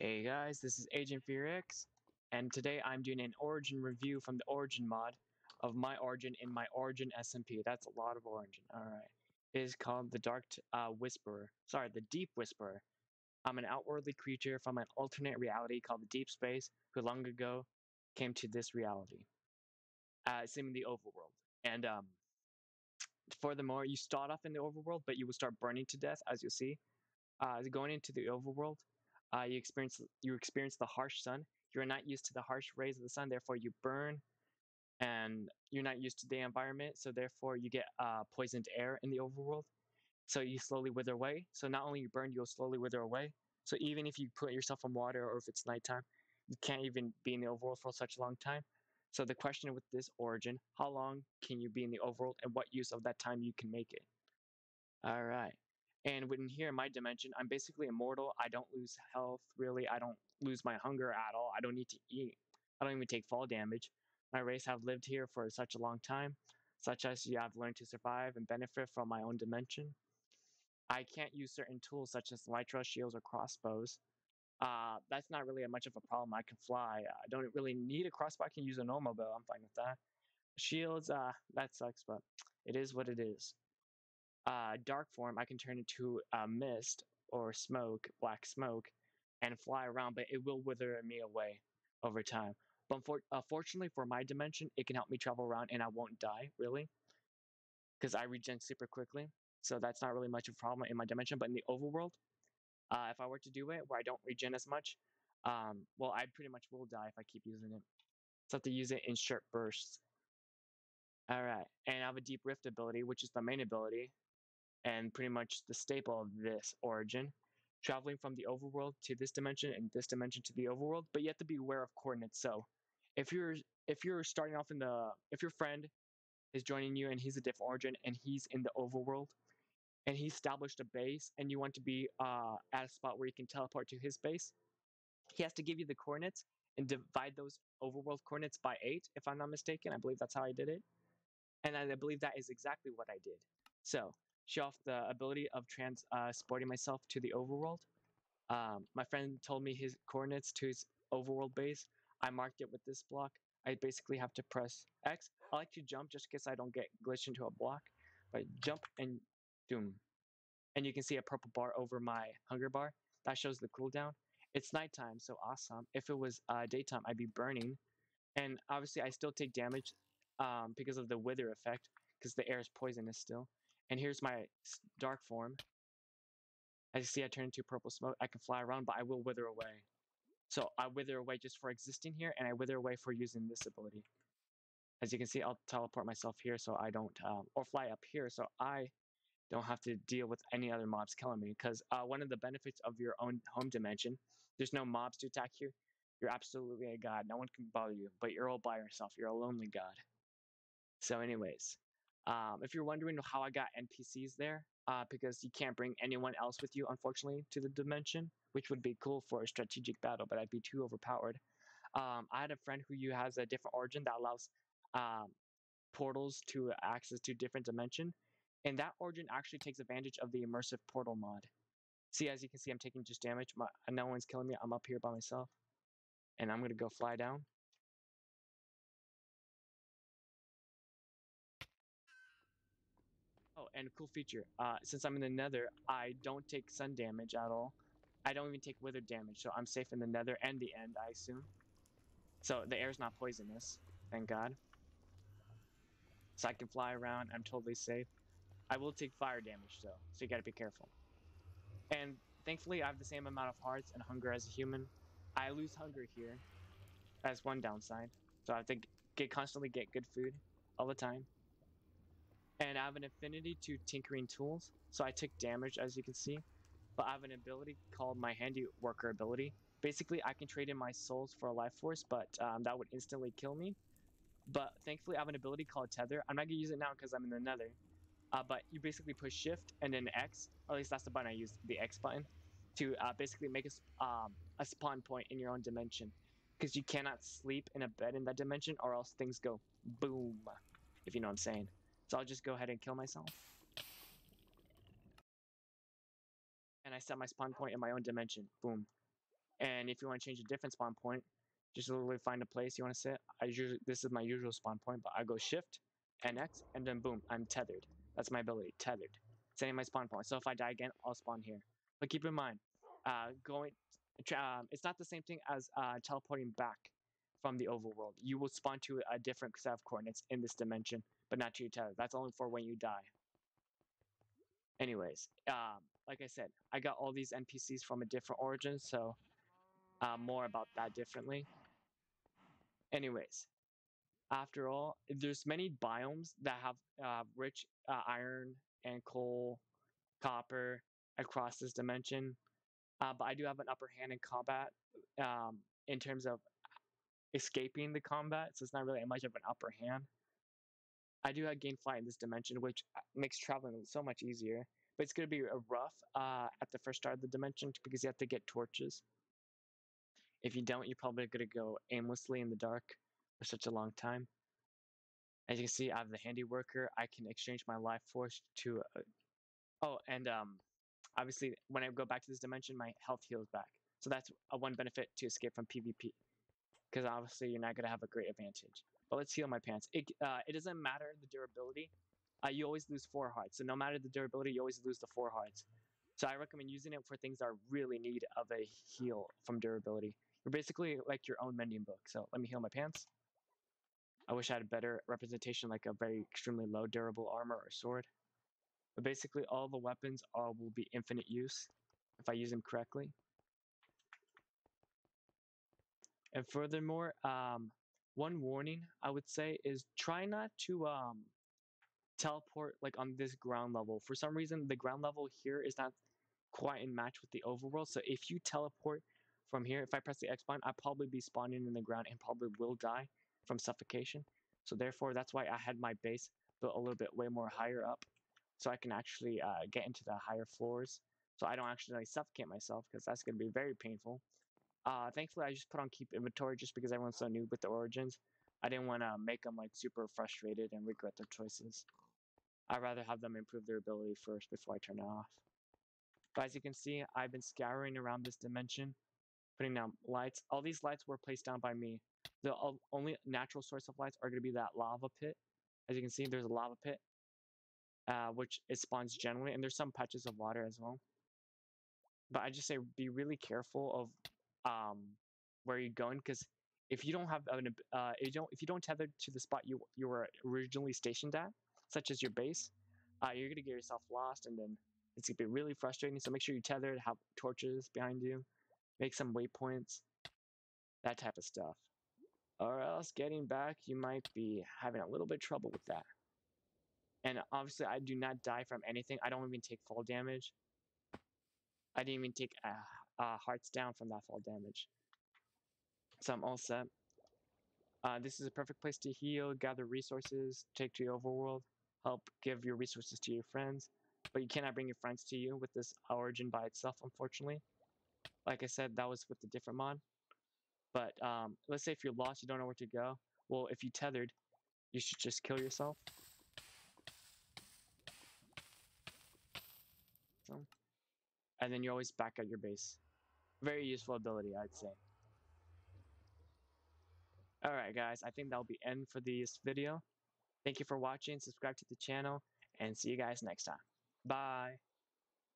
Hey guys, this is Agent FearX, and today I'm doing an origin review from the origin mod of my origin in my origin SMP. That's a lot of origin. Alright. It is called the Dark uh, Whisperer. Sorry, the Deep Whisperer. I'm an outwardly creature from an alternate reality called the Deep Space who long ago came to this reality. Uh, it's in the overworld. And um, furthermore, you start off in the overworld, but you will start burning to death, as you'll see. Uh, going into the overworld, uh, you experience you experience the harsh sun. You're not used to the harsh rays of the sun, therefore you burn, and you're not used to the environment, so therefore you get uh, poisoned air in the overworld. So you slowly wither away. So not only you burn, you'll slowly wither away. So even if you put yourself in water or if it's nighttime, you can't even be in the overworld for such a long time. So the question with this origin, how long can you be in the overworld and what use of that time you can make it? All right. And when here in my dimension, I'm basically immortal. I don't lose health really. I don't lose my hunger at all. I don't need to eat. I don't even take fall damage. My race have lived here for such a long time, such as you have learned to survive and benefit from my own dimension. I can't use certain tools such as elytra, shields, or crossbows. Uh, that's not really a much of a problem. I can fly. I don't really need a crossbow. I can use a normal bow. I'm fine with that. Shields, uh, that sucks, but it is what it is uh, dark form, I can turn into a mist or smoke, black smoke, and fly around, but it will wither me away over time. But for, uh, fortunately for my dimension, it can help me travel around and I won't die, really, because I regen super quickly. So that's not really much of a problem in my dimension. But in the overworld, uh, if I were to do it where I don't regen as much, um, well, I pretty much will die if I keep using it. So I have to use it in short bursts. All right, and I have a deep rift ability, which is the main ability, and pretty much the staple of this origin, traveling from the overworld to this dimension and this dimension to the overworld, but you have to be aware of coordinates. So if you're if you're starting off in the if your friend is joining you and he's a different origin and he's in the overworld and he established a base and you want to be uh, at a spot where you can teleport to his base, he has to give you the coordinates and divide those overworld coordinates by eight, if I'm not mistaken. I believe that's how I did it. And I believe that is exactly what I did. So show off the ability of transporting uh, myself to the overworld. Um, my friend told me his coordinates to his overworld base. I marked it with this block. I basically have to press X. I like to jump just in case I don't get glitched into a block. But jump and doom. And you can see a purple bar over my hunger bar. That shows the cooldown. It's nighttime, so awesome. If it was uh, daytime, I'd be burning. And obviously, I still take damage um, because of the wither effect, because the air is poisonous still. And here's my dark form. As you see, I turn into purple smoke. I can fly around, but I will wither away. So I wither away just for existing here, and I wither away for using this ability. As you can see, I'll teleport myself here so I don't, um, or fly up here so I don't have to deal with any other mobs killing me. Because uh, one of the benefits of your own home dimension, there's no mobs to attack you. You're absolutely a god. No one can bother you, but you're all by yourself. You're a lonely god. So, anyways, um, if you're wondering how I got NPCs there, uh, because you can't bring anyone else with you, unfortunately, to the dimension, which would be cool for a strategic battle, but I'd be too overpowered. Um, I had a friend who has a different origin that allows um, portals to access to different dimension, and that origin actually takes advantage of the immersive portal mod. See, as you can see, I'm taking just damage. My, no one's killing me. I'm up here by myself, and I'm gonna go fly down. And cool feature. Uh, since I'm in the nether, I don't take sun damage at all. I don't even take wither damage, so I'm safe in the nether and the end, I assume. So the air's not poisonous, thank god. So I can fly around, I'm totally safe. I will take fire damage though, so you gotta be careful. And thankfully I have the same amount of hearts and hunger as a human. I lose hunger here. That's one downside. So I have to get constantly get good food all the time and I have an affinity to tinkering tools, so I take damage as you can see, but I have an ability called my handy worker ability. Basically, I can trade in my souls for a life force, but um, that would instantly kill me. But thankfully, I have an ability called tether. I'm not gonna use it now because I'm in the nether. Uh, but you basically push shift and then X, or at least that's the button I use, the X button, to uh, basically make a, um, a spawn point in your own dimension. Because you cannot sleep in a bed in that dimension or else things go boom, if you know what I'm saying. So I'll just go ahead and kill myself. And I set my spawn point in my own dimension. Boom. And if you want to change a different spawn point, just literally find a place you want to sit. I usually this is my usual spawn point, but I go shift and X and then boom, I'm tethered. That's my ability, tethered. Same my spawn point. So if I die again, I'll spawn here. But keep in mind, uh, going, uh, it's not the same thing as uh, teleporting back from the overworld. You will spawn to a different set of coordinates in this dimension, but not to your tether. That's only for when you die. Anyways, um, like I said, I got all these NPCs from a different origin, so uh, more about that differently. Anyways, after all, there's many biomes that have uh, rich uh, iron and coal, copper across this dimension. Uh, but I do have an upper hand in combat um, in terms of escaping the combat, so it's not really much of an upper hand. I do have gain flight in this dimension, which uh, makes traveling so much easier. But it's going to be rough uh, at the first start of the dimension because you have to get torches. If you don't, you're probably going to go aimlessly in the dark for such a long time. As you can see, I have the handy worker. I can exchange my life force to. Uh, oh, and um, obviously, when I go back to this dimension, my health heals back. So that's a one benefit to escape from PvP, because obviously you're not gonna have a great advantage. But let's heal my pants. It uh, it doesn't matter the durability. Uh, you always lose four hearts. So no matter the durability, you always lose the four hearts. So I recommend using it for things that are really need of a heal from durability. You're basically like your own mending book. So let me heal my pants. I wish I had a better representation, like a very extremely low durable armor or sword. But basically, all the weapons all will be infinite use if I use them correctly. And furthermore, um, one warning I would say is try not to um, teleport like on this ground level. For some reason, the ground level here is not quite in match with the overworld. So if you teleport from here, if I press the X button, I'll probably be spawning in the ground and probably will die from suffocation. So therefore, that's why I had my base built a little bit way more higher up, so I can actually uh, get into the higher floors. So I don't actually suffocate myself because that's going to be very painful. Uh, thankfully, I just put on keep inventory just because everyone's so new with the origins. I didn't want to make them like super frustrated and regret their choices. I'd rather have them improve their ability first before I turn it off. But as you can see, I've been scouring around this dimension, putting down lights. All these lights were placed down by me the only natural source of lights are going to be that lava pit. As you can see, there's a lava pit, uh, which it spawns generally, and there's some patches of water as well. But I just say be really careful of um, where you're going, because if you don't have an, uh, if you don't if you don't tether to the spot you you were originally stationed at, such as your base, uh, you're gonna get yourself lost, and then it's gonna be really frustrating. So make sure you tether, have torches behind you, make some waypoints, that type of stuff or else getting back, you might be having a little bit trouble with that. And obviously, I do not die from anything. I don't even take fall damage. I didn't even take uh, uh, hearts down from that fall damage. So I'm all set. Uh, this is a perfect place to heal, gather resources, take to your overworld, help give your resources to your friends. But you cannot bring your friends to you with this origin by itself, unfortunately. Like I said, that was with the different mod. But um, let's say if you're lost, you don't know where to go. Well, if you tethered, you should just kill yourself. So, and then you're always back at your base. Very useful ability, I'd say. Alright guys, I think that'll be end for this video. Thank you for watching, subscribe to the channel, and see you guys next time. Bye!